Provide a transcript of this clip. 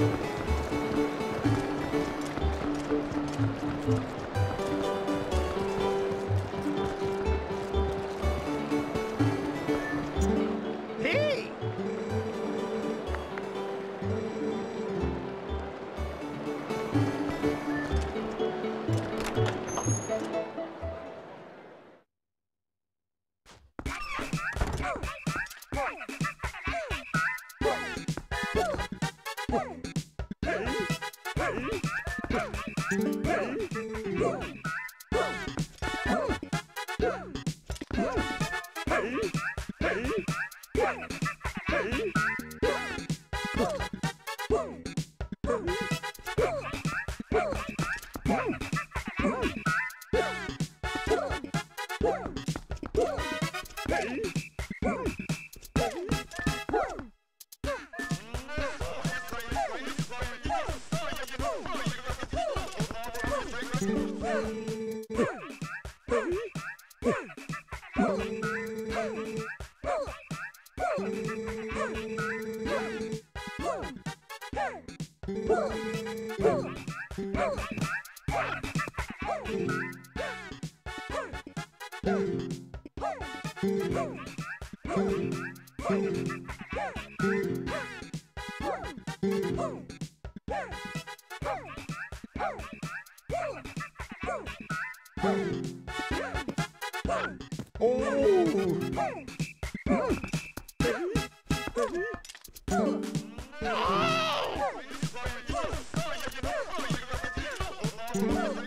Thank you. Woo! Oh! Hey!